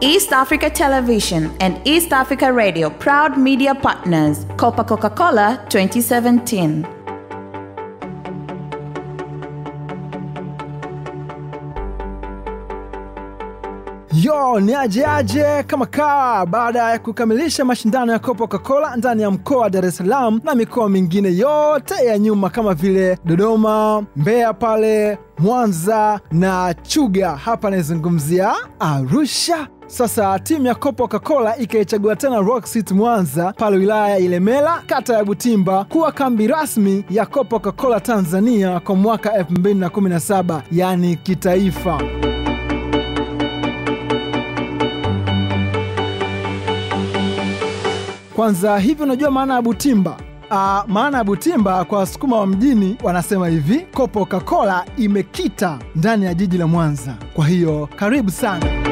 East Africa Television and East Africa Radio, proud media partners. Copa Coca Cola 2017. Yo, ni aje aje kama kaa baada ya kukamilisha mashindano ya Coca-Cola ndani ya mkoa wa Dar es Salaam na mikoa mingine yote ya nyuma kama vile Dodoma, Mbeya pale Mwanza na Chuga, hapa naizungumzia Arusha. Sasa timu ya Coca-Cola ikaichagua tena Rock City Mwanza pale wilaya ya Ilemela kata ya Butimba kuwa kambi rasmi ya Coca-Cola Tanzania kwa mwaka 2017 yaani kitaifa. Kwanza hivi unajua maana ya Butimba? Uh, maana ya Butimba kwa wasukuma wa mjini wanasema hivi, Coca-Cola imekita ndani ya jiji la Mwanza. Kwa hiyo karibu sana.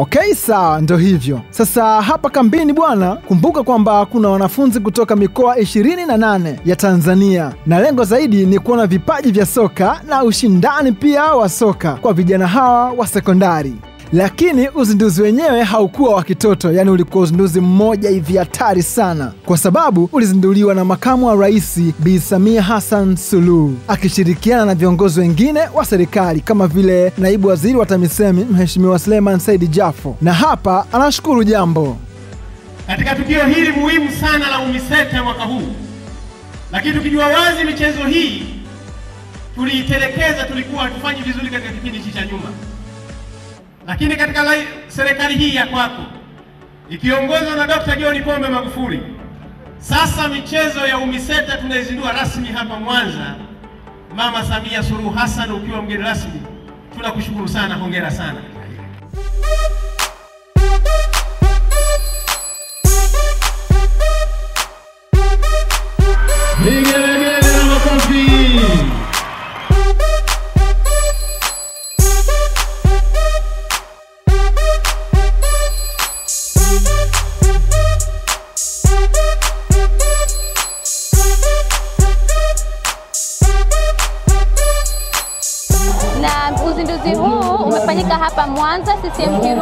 Okay, sawa, ndo hivyo sasa. Hapa kambini bwana, kumbuka kwamba kuna wanafunzi kutoka mikoa 28 ya Tanzania, na lengo zaidi ni kuona vipaji vya soka na ushindani pia wa soka kwa vijana hawa wa sekondari lakini uzinduzi wenyewe haukuwa wa kitoto, yaani ulikuwa uzinduzi mmoja hivi hatari sana, kwa sababu ulizinduliwa na makamu wa rais Bi Samia Hassan Suluhu akishirikiana na viongozi wengine wa serikali kama vile naibu waziri wa TAMISEMI Mheshimiwa Suleiman Saidi Jafo, na hapa anashukuru jambo. Katika tukio hili muhimu sana la UMISETA mwaka huu. Lakini tukijua wazi michezo hii tuliitelekeza, tulikuwa hatufanyi vizuri katika kipindi hichi cha nyuma lakini katika serikali hii ya kwako ikiongozwa na Dr. John Pombe Magufuli, sasa michezo ya UMISETA tunaizindua rasmi hapa Mwanza. Mama Samia Suluhu Hassan ukiwa mgeni rasmi, tunakushukuru sana, hongera sana. Vigelegele na makofi.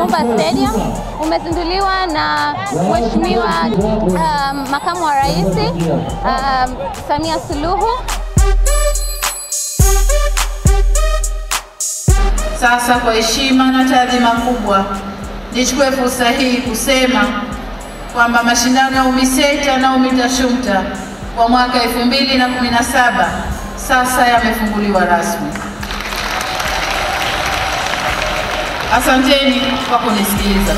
CCM Kirumba Stadium. Umezinduliwa na Mheshimiwa um, makamu wa rais um, Samia Suluhu. Sasa kwa heshima na taadhima kubwa, nichukue fursa hii kusema kwamba mashindano ya UMISETA na UMITASHUMTA kwa mwaka 2017 sasa yamefunguliwa rasmi. Asanteni kwa kunisikiliza.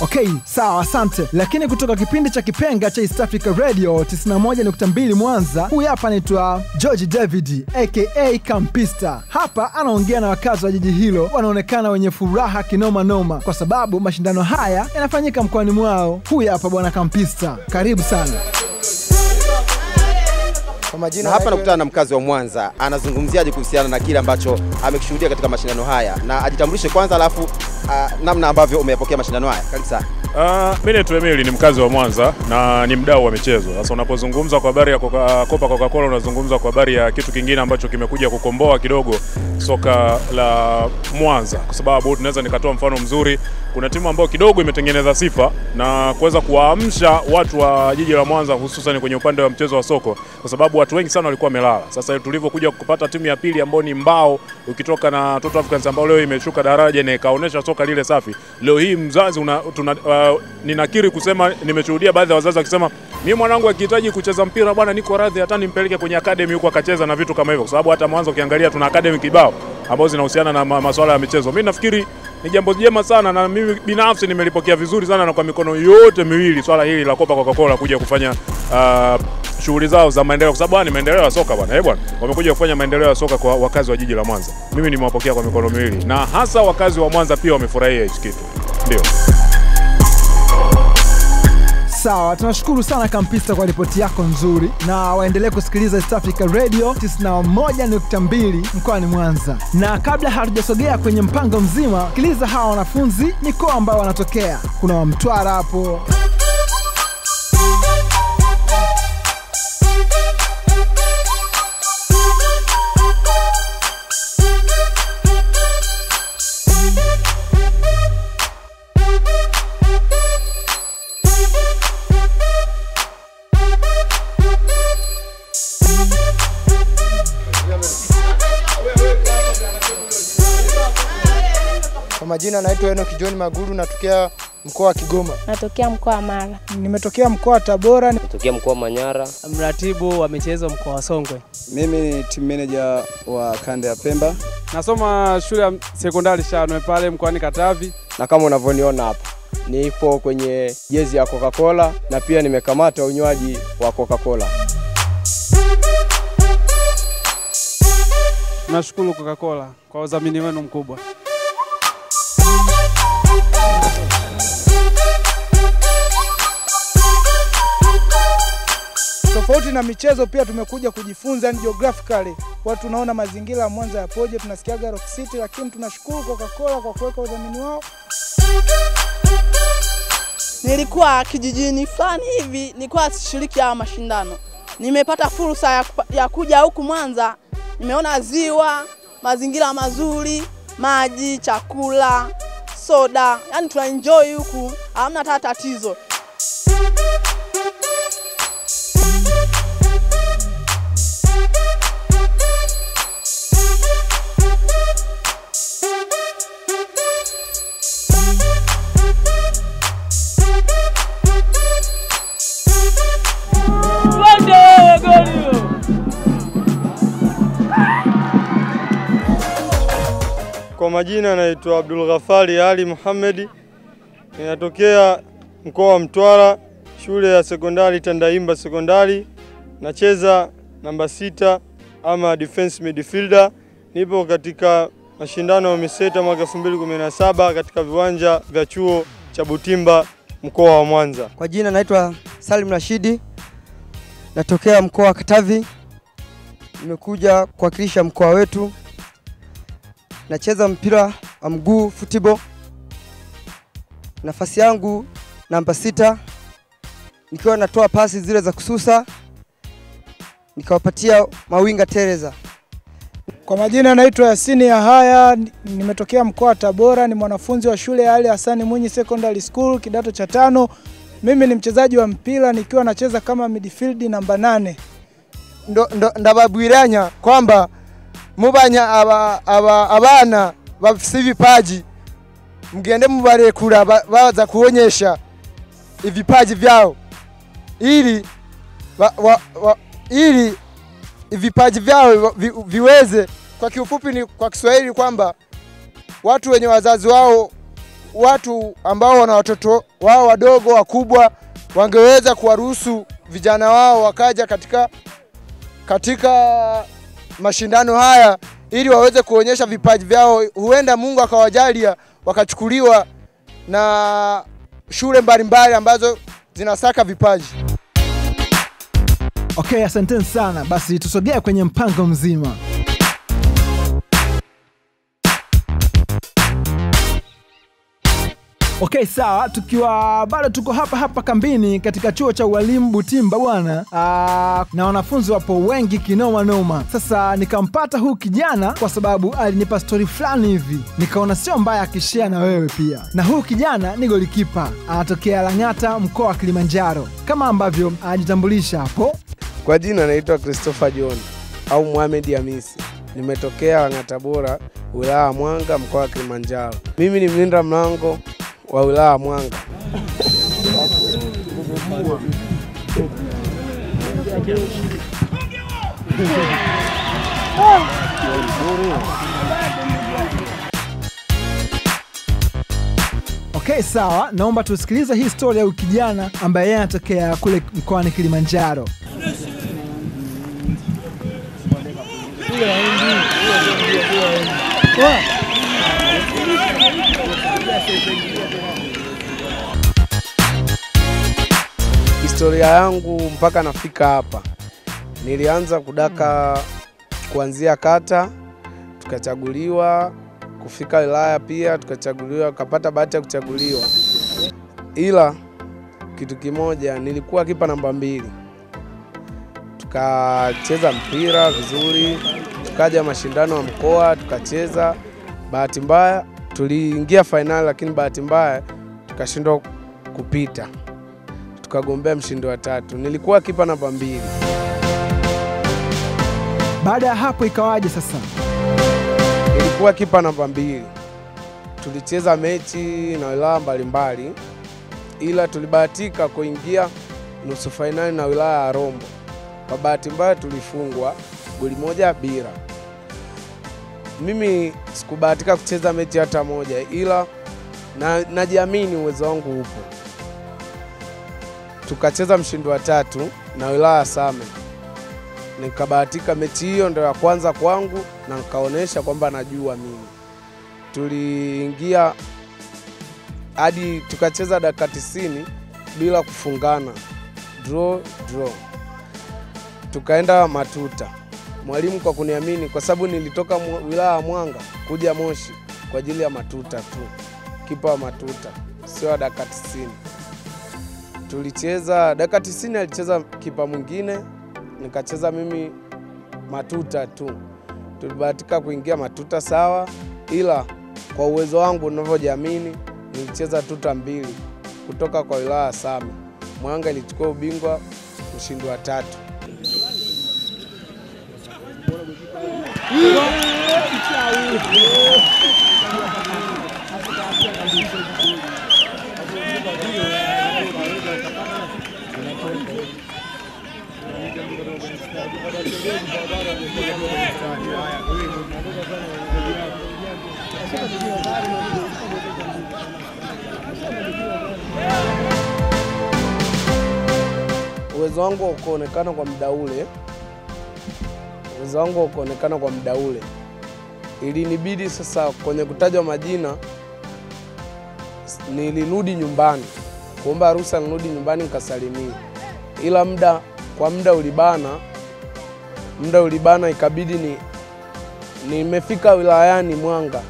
Okay, sawa, asante. Lakini kutoka kipindi cha Kipenga cha East Africa Radio 91.2 Mwanza, huyu hapa anaitwa George David aka Kampista. Hapa anaongea na wakazi wa jiji hilo, wanaonekana wenye furaha kinoma noma kwa sababu mashindano haya yanafanyika mkoani mwao. Huyu hapa bwana Kampista, karibu sana. Na hapa nakutana na mkazi wa Mwanza, anazungumziaje kuhusiana na kile ambacho amekishuhudia katika mashindano haya, na ajitambulishe kwanza, alafu uh, namna ambavyo umeyapokea mashindano haya. Karibu sana. Uh, mimi ni Emili ni mkazi wa Mwanza na ni mdau wa michezo. Sasa unapozungumza kwa habari ya Coca, Copa Coca-Cola unazungumza kwa habari ya kitu kingine ambacho kimekuja kukomboa kidogo soka la Mwanza, kwa sababu tunaweza nikatoa mfano mzuri. Kuna timu ambayo kidogo imetengeneza sifa na kuweza kuwaamsha watu wa jiji la Mwanza, hususan kwenye upande wa mchezo wa soko, kwa sababu watu wengi sana walikuwa wamelala. Sasa tulivyokuja kupata timu ya pili ambayo ni Mbao, ukitoka na Toto Africans ambao leo imeshuka daraja na ikaonyesha soka lile safi. Leo hii mzazi una, tuna, uh, ninakiri kusema nimeshuhudia baadhi ya wazazi wakisema mi mwanangu akihitaji kucheza mpira bwana, niko radhi hata nimpeleke kwenye academy huko akacheza na vitu kama hivyo, kwa sababu hata mwanzo ukiangalia tuna academy kibao ambazo zinahusiana na ma masuala ya michezo. Mimi nafikiri ni jambo jema sana, na mimi binafsi nimelipokea vizuri sana na kwa mikono yote miwili swala hili la Kopa Coca-Cola kuja kufanya uh, shughuli zao za maendeleo, kwa sababu ni maendeleo ya soka bwana. Eh bwana, wamekuja kufanya maendeleo ya soka kwa wakazi wa jiji la Mwanza. Mimi nimewapokea kwa mikono miwili, na hasa wakazi wa Mwanza pia wamefurahia hichi kitu, ndio. Sawa, tunashukuru sana Kampista kwa ripoti yako nzuri, na waendelee kusikiliza East Africa Radio 91.2 mkoani Mwanza. Na kabla hatujasogea kwenye mpango mzima, sikiliza hawa wanafunzi mikoa ambayo wanatokea. Kuna wa Mtwara hapo majina naitwa Enoki John Maguru, natokea mkoa wa Kigoma. Natokea mkoa wa Mara. Nimetokea mkoa wa Tabora. Natokea mkoa wa Manyara. Mratibu wa michezo mkoa wa Songwe. Mimi ni team manager wa kanda ya Pemba. Nasoma shule ya sekondari Shanwe pale mkoani Katavi. Na kama unavyoniona hapa nipo kwenye jezi ya Coca-Cola na pia nimekamata unywaji wa Coca-Cola. Nashukuru Coca-Cola kwa udhamini wenu mkubwa. Tofauti na michezo, pia tumekuja kujifunza yani geographically, watu tunaona mazingira ya Mwanza yapoje, tunasikiaga Rock City, lakini tunashukuru Coca-Cola kwa kuweka udhamini wao. Nilikuwa kijijini fulani hivi, nilikuwa sishiriki haya mashindano. Nimepata fursa ya, ya kuja huku Mwanza, nimeona ziwa, mazingira mazuri, maji, chakula, soda, yani tuna enjoy huku, hamna hata tatizo. Kwa majina naitwa Abdul Ghafari Ali Muhammad, ninatokea mkoa wa Mtwara, shule ya sekondari Tandaimba sekondari, nacheza namba sita ama defense midfielder. Nipo katika mashindano ya Miseta mwaka 2017 katika viwanja vya chuo cha Butimba mkoa wa Mwanza. Kwa jina naitwa Salim Rashidi, natokea mkoa wa Katavi, nimekuja kuwakilisha mkoa wetu nacheza mpira wa mguu football. Nafasi yangu namba sita, nikiwa natoa pasi zile za kususa, nikawapatia mawinga Tereza. Kwa majina naitwa Yasini ya haya, nimetokea mkoa wa Tabora, ni mwanafunzi wa shule ya Ali Hassan Mwinyi Secondary School kidato cha tano. Mimi ni mchezaji wa mpira nikiwa nacheza kama midfield namba nane. Ndo, ndo, ndababwiranya kwamba mubanya aba, aba, abana bafise ibipaji mugende mubarekura baza kuonyesha ivipaji vyao ili wa, wa, wa, ili vipaji vyao vi, viweze. Kwa kiufupi ni kwa Kiswahili kwamba watu wenye wazazi wao, watu ambao wana watoto wao wadogo wakubwa, wangeweza kuwaruhusu vijana wao wakaja katika katika mashindano haya ili waweze kuonyesha vipaji vyao. Huenda Mungu akawajalia wakachukuliwa na shule mbalimbali ambazo zinasaka vipaji. Okay, asanteni sana. Basi tusogee kwenye mpango mzima. Okay, sawa, tukiwa bado tuko hapa hapa kambini katika chuo cha ualimu Butimba bwana, na wanafunzi wapo wengi kinoma noma. Sasa nikampata huu kijana kwa sababu alinipa stori fulani hivi, nikaona sio mbaya akishea na wewe pia. Na huu kijana ni golikipa, anatokea Lang'ata, mkoa wa Kilimanjaro, kama ambavyo anajitambulisha hapo. Kwa jina anaitwa Christopher John au Mohamed Hamisi, nimetokea Lang'ata Bora, wilaya ya Mwanga, mkoa wa Kilimanjaro. Mimi ni mlinda mlango wa wilaya ya Mwanga. Okay, sawa, naomba tusikilize hii story ya huyu ambaye yeye anatokea kule mkoani Kilimanjaro. Historia yangu mpaka nafika hapa, nilianza kudaka kuanzia kata, tukachaguliwa kufika wilaya pia tukachaguliwa, kapata bahati ya kuchaguliwa, ila kitu kimoja, nilikuwa kipa namba mbili. Tukacheza mpira vizuri, tukaja mashindano ya mkoa tukacheza. Bahati mbaya tuliingia fainali, lakini bahati mbaya tukashindwa kupita, tukagombea mshindi wa tatu. Nilikuwa kipa namba mbili. Baada ya hapo ikawaje sasa? Nilikuwa kipa namba mbili, tulicheza mechi na wilaya mbalimbali, ila tulibahatika kuingia nusu fainali na wilaya ya Rombo. Kwa bahati mbaya tulifungwa goli moja bila. Mimi sikubahatika kucheza mechi hata moja, ila na, najiamini uwezo wangu upo. Tukacheza mshindi wa tatu na wilaya ya Same, nikabahatika mechi hiyo ndio ya kwanza kwangu na nikaonyesha kwamba najua mimi. Tuliingia hadi tukacheza dakika tisini bila kufungana, draw draw. Tukaenda matuta, mwalimu kwa kuniamini, kwa sababu nilitoka wilaya ya Mwanga kuja Moshi kwa ajili ya matuta tu, kipa wa matuta, sio wa dakika tisini. Tulicheza dakika tisini, alicheza kipa mwingine, nikacheza mimi matuta tu. Tulibahatika kuingia matuta sawa, ila kwa uwezo wangu ninavyojiamini, nilicheza tuta mbili kutoka kwa wilaya ya Same. Mwanga ilichukua ubingwa, mshindi wa tatu. Uwezo wangu wa kuonekana kwa muda ule, uwezo wangu wa kuonekana kwa muda ule, ilinibidi sasa kwenye kutajwa majina nilirudi nyumbani. Kuomba ruhusa nirudi nyumbani nikasalimia, ila muda kwa muda ulibana, muda ulibana, ikabidi ni nimefika wilayani Mwanga.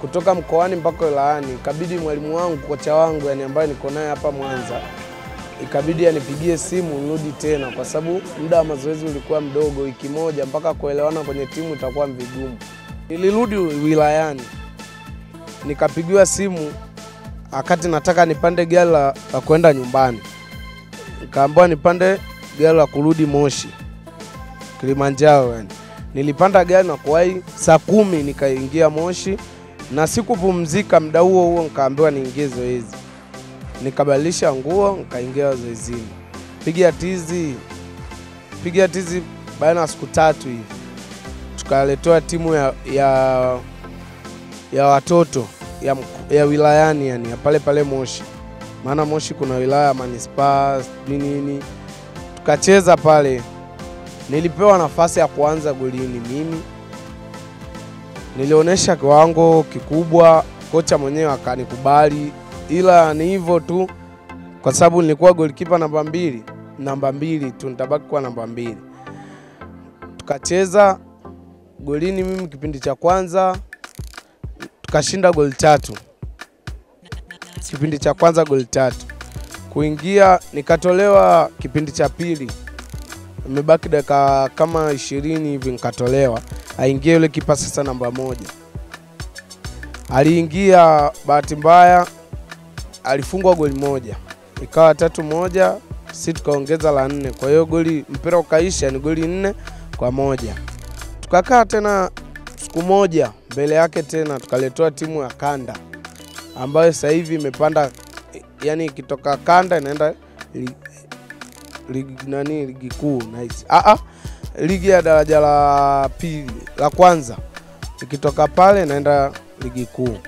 Kutoka mkoani mpaka wilayani, ikabidi mwalimu wangu kocha wangu yani ambaye niko naye hapa Mwanza ikabidi anipigie simu nirudi tena, kwa sababu muda wa mazoezi ulikuwa mdogo, wiki moja mpaka kuelewana kwenye timu itakuwa vigumu. Nilirudi wilayani nikapigiwa simu wakati nataka nipande gari la, la kwenda nyumbani, nikaambiwa nipande gari la kurudi Moshi Kilimanjaro. Yani nilipanda gari na kuwahi saa kumi nikaingia Moshi na sikupumzika muda huo huo, nikaambiwa niingie zoezi nikabadilisha nguo nikaingia zoezini, piga tizi, piga tizi. baina ya siku tatu hivi. Tukaletewa timu ya, ya, ya watoto ya, ya wilayani yani ya pale pale Moshi, maana Moshi kuna wilaya ya manispaa nini nini, tukacheza pale. Nilipewa nafasi ya kuanza golini mimi, nilionyesha kiwango kikubwa, kocha mwenyewe akanikubali ila ni hivyo tu, kwa sababu nilikuwa golikipa namba mbili, namba mbili tu, nitabaki kuwa namba mbili. Tukacheza golini, mimi kipindi cha kwanza tukashinda goli tatu, kipindi cha kwanza goli tatu. Kuingia nikatolewa kipindi cha pili, imebaki dakika kama ishirini hivi, nikatolewa aingie yule kipa sasa namba moja. Aliingia bahati mbaya alifungwa goli moja, ikawa tatu moja, si tukaongeza la nne. Kwa hiyo goli mpira ukaisha ni goli nne kwa moja. Tukakaa tena siku moja mbele yake tena tukaletewa timu ya kanda ambayo sasa hivi imepanda, yani ikitoka kanda inaenda li, ligi nani ligi kuu nice. Ah, ah, ligi ya daraja la pili la kwanza, ikitoka pale inaenda ligi kuu,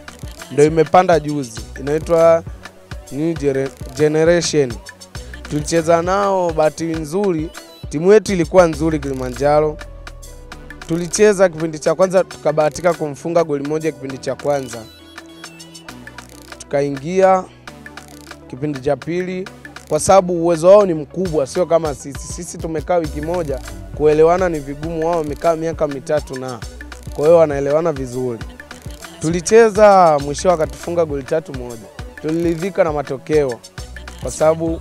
ndio imepanda juzi, inaitwa New Generation. Tulicheza nao, bahati nzuri timu yetu ilikuwa nzuri Kilimanjaro. Tulicheza kipindi cha kwanza tukabahatika kumfunga goli moja kipindi cha kwanza, tukaingia kipindi cha pili, kwa sababu uwezo wao ni mkubwa, sio kama sisi. Sisi tumekaa wiki moja, kuelewana ni vigumu, wao wamekaa miaka mitatu na kwa hiyo wanaelewana vizuri. Tulicheza mwisho wakatufunga goli tatu moja. Tuliridhika na matokeo kwa sababu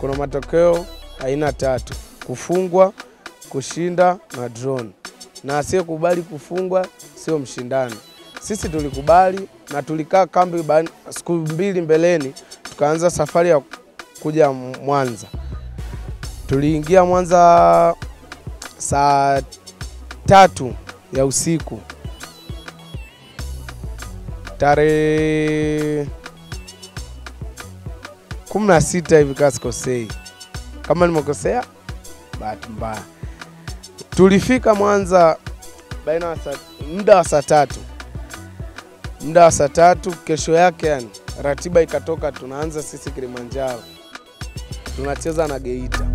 kuna matokeo aina tatu: kufungwa, kushinda na drawn, na asiyekubali kufungwa sio mshindani. Sisi tulikubali na tulikaa kambi siku mbili mbeleni, tukaanza safari ya kuja Mwanza. Tuliingia Mwanza saa tatu ya usiku tarehe kumi na sita hivi kama sikosei. Kama nimekosea, bahati mbaya. Tulifika Mwanza baina muda wa saa tatu muda wa saa tatu kesho yake, yani ratiba ikatoka, tunaanza sisi Kilimanjaro, tunacheza na Geita.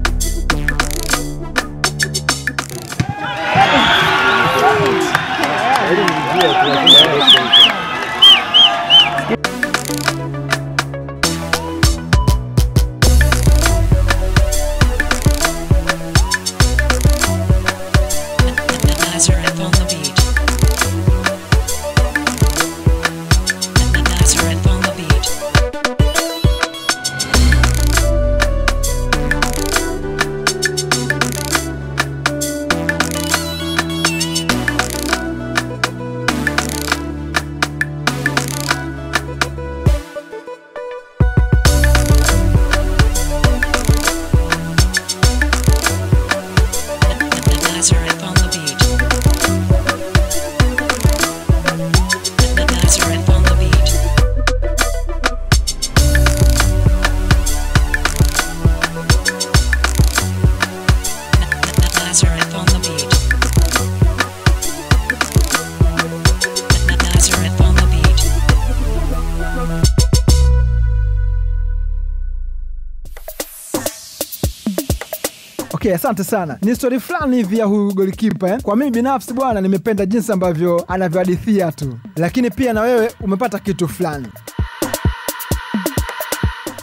Asante sana. Ni stori fulani hivi ya huyu golikipa eh? Kwa mimi binafsi bwana, nimependa jinsi ambavyo anavyohadithia tu, lakini pia na wewe umepata kitu fulani.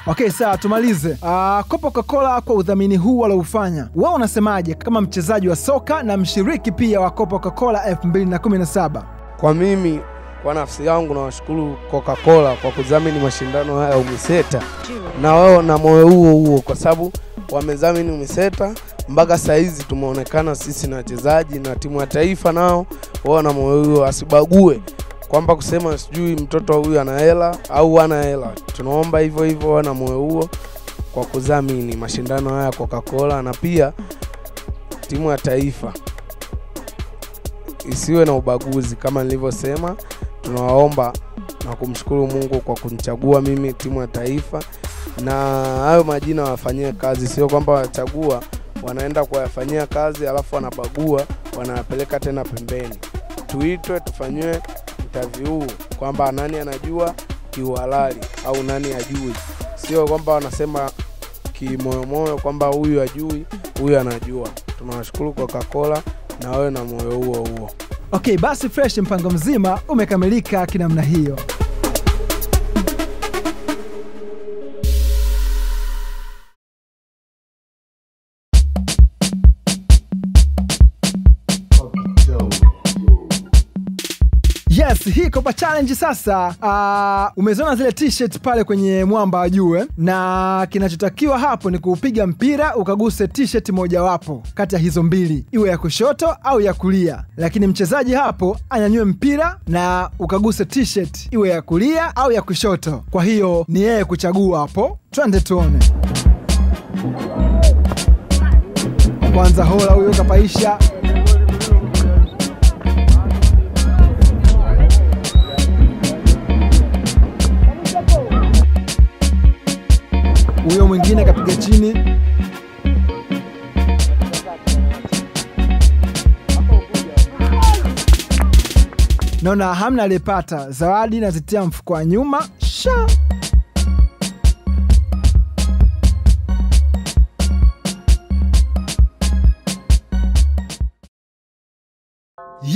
Okay, sawa, tumalize. Uh, Coca-Cola kwa udhamini huu waloufanya, wao unasemaje kama mchezaji wa soka na mshiriki pia wa Coca-Cola 2017? Kwa mimi, kwa nafsi yangu, nawashukuru Coca-Cola kwa kudhamini mashindano haya ya UMISETA, na wao na moyo huo huo, kwa sababu wamedhamini UMISETA mpaka saa hizi tumeonekana sisi na wachezaji na timu ya taifa, nao wao na moyo huo, asibague kwamba kusema sijui mtoto huyu ana hela au ana hela. Tunaomba hivyo hivyo wana na moyo huo kwa kudhamini mashindano haya ya Coca-Cola, na pia timu ya taifa isiwe na ubaguzi kama nilivyosema. Tunawaomba na kumshukuru Mungu kwa kunichagua mimi timu ya taifa, na hayo majina wafanyie kazi, sio kwamba wachagua wanaenda kuyafanyia kazi alafu wanabagua wanayapeleka tena pembeni. Tuitwe tufanyiwe interview kwamba nani anajua kiuhalali au nani ajui, sio kwamba wanasema kimoyomoyo kwamba huyu ajui, huyu anajua. Tunawashukuru Coca-Cola na wewe na moyo huo huo. Okay, basi fresh, mpango mzima umekamilika kinamna hiyo. Yes, hii Kopa Challenge sasa, uh, umeziona zile t-shirt pale kwenye mwamba ajue eh? na kinachotakiwa hapo ni kuupiga mpira ukaguse t-shirt mojawapo kati ya hizo mbili, iwe ya kushoto au ya kulia, lakini mchezaji hapo anyanyue mpira na ukaguse t-shirt iwe ya kulia au ya kushoto. Kwa hiyo ni yeye kuchagua hapo. Twende tuone. Kwanza hola huyo kapaisha huyo mwingine kapiga chini. Naona hamna aliyepata. Zawadi, nazitia mfuko wa nyuma. Sha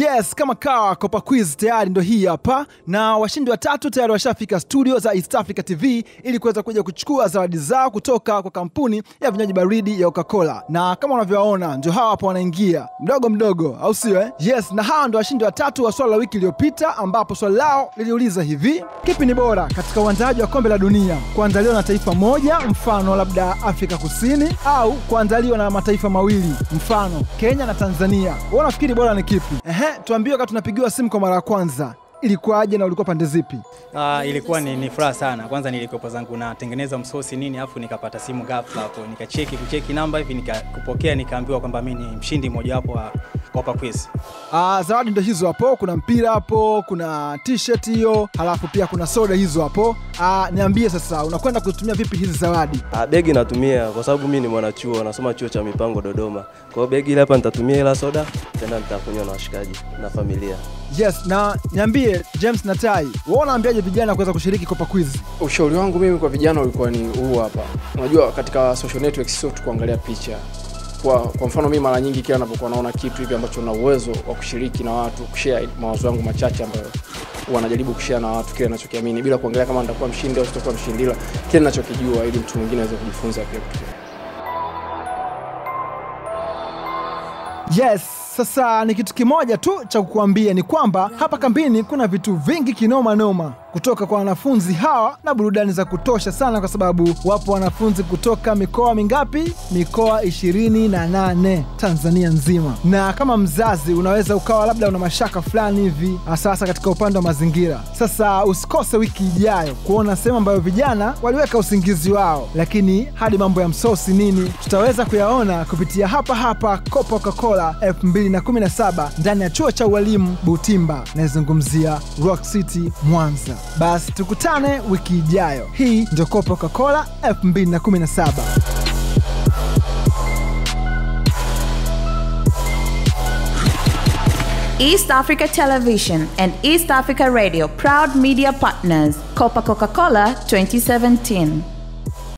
Yes, kama kawa Copa Quiz tayari ndo hii hapa, na washindi watatu tayari washafika studio za East Africa TV ili kuweza kuja kuchukua zawadi zao kutoka kwa kampuni ya vinywaji baridi ya Coca-Cola, na kama unavyowaona ndio hawa hapa wanaingia mdogo mdogo, au sio eh? Yes, na hawa ndo washindi watatu wa swala la wiki iliyopita, ambapo swali lao liliuliza hivi: kipi ni bora katika uandaaji wa kombe la dunia, kuandaliwa na taifa moja, mfano labda Afrika Kusini, au kuandaliwa na mataifa mawili, mfano Kenya na Tanzania? Wewe unafikiri bora ni kipi? Ehe, tuambie wakati tunapigiwa simu kwa mara ya kwanza ilikuwaje na ulikuwa pande zipi? Uh, ilikuwa ni, ni furaha sana. Kwanza nilikuwepo zangu natengeneza msosi nini, afu nikapata simu ghafla hapo, nikacheki kucheki namba hivi nikakupokea, nikaambiwa kwamba mimi ni mshindi mojawapo wa Copa Quiz. Ah, zawadi ndo hizo hapo, kuna mpira hapo, kuna t-shirt hiyo, halafu pia kuna soda hizo hapo. Ah, niambie sasa, unakwenda kutumia vipi hizi zawadi? Ah, begi natumia kwa sababu mimi ni mwanachuo nasoma chuo cha mipango Dodoma. Kwa hiyo begi ile hapa nitatumia ila soda tena nitakunywa na washikaji na familia. Yes, na niambie James na Tai, wewe unaambiaje vijana kuweza kushiriki Kopa Quiz? Ushauri wangu mimi kwa vijana ulikuwa ni huu hapa. Unajua katika social networks sio tu kuangalia picha. Kwa, kwa mfano mimi mara nyingi kila ninapokuwa naona kitu hivi ambacho na uwezo wa kushiriki na watu, kushare mawazo yangu machache ambayo wanajaribu najaribu kushare na watu kile ninachokiamini bila kuangalia kama nitakuwa mshindi au sitakuwa mshindi, ila kile ninachokijua ili mtu mwingine aweze kujifunza pia kutoka. Yes, sasa ni kitu kimoja tu cha kukuambia ni kwamba hapa kambini kuna vitu vingi kinoma noma kutoka kwa wanafunzi hawa na burudani za kutosha sana, kwa sababu wapo wanafunzi kutoka mikoa mingapi? Mikoa ishirini na nane Tanzania nzima. Na kama mzazi unaweza ukawa labda una mashaka fulani hivi, hasa katika upande wa mazingira. Sasa usikose wiki ijayo kuona sehemu ambayo vijana waliweka usingizi wao, lakini hadi mambo ya msosi nini tutaweza kuyaona kupitia hapa hapa Coca-Cola 2017 ndani ya chuo cha ualimu Butimba, naizungumzia Rock City Mwanza. Basi tukutane wiki ijayo. Hii ndio Coca-Cola 2017. East Africa Television and East Africa Radio, proud media partners. Copa Coca Cola 2017.